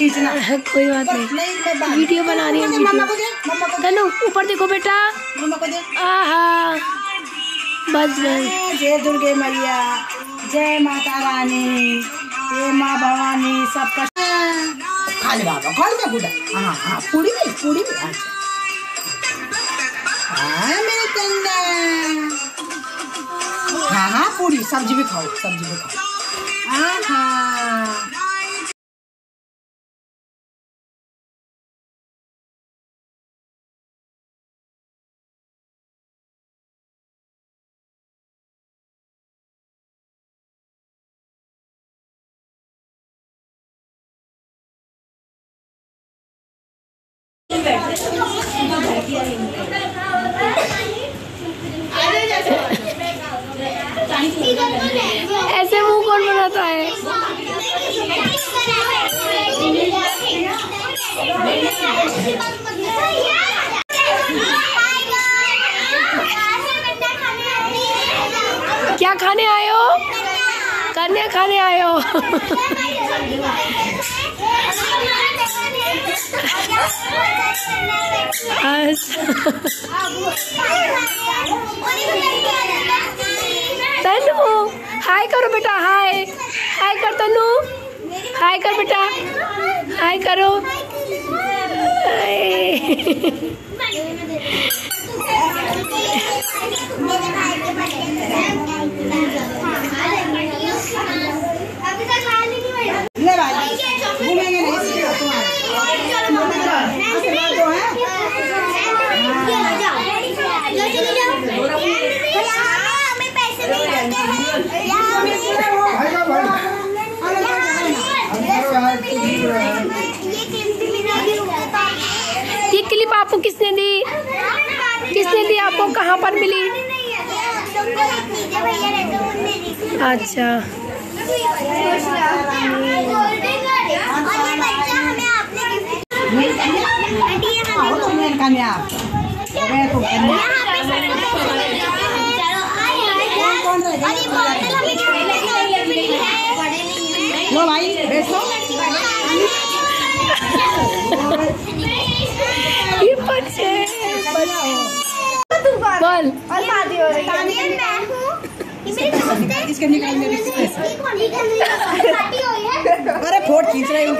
खींचना। कोई बात नहीं। मैं वीडियो बना रही है तनु ऊपर देखो बेटा। मम्मा को दे। आहा। बस बस। जय दुर्गे मैया जय माता रानी जय माँ भवानी सबका खा ले बाबा खा ले बुढ़ा हाँ हाँ पूरी भी पूरी भी अच्छा हाँ मेरे हाँ हाँ पूरी सब्ज़ी भी खाओ सब्ज़ी भी खाओ। ऐसे मुँह कौन बनाता है? क्या खाने आए हो? कन्या खाने आए हो? तनु हाय करो बेटा हाय हाय कर तनु. हाय कर बेटा. हाय करो. हाय। ले भाई घूमेंगे नहीं सीधा तुम्हारा आशीर्वाद दो है ये आपको किसने दी? किसने दी आपको? कहाँ पर मिली? अच्छा। लो भाई बैठो। बोल। इसके निकाल मेरे अरे फोट खींच रहे हो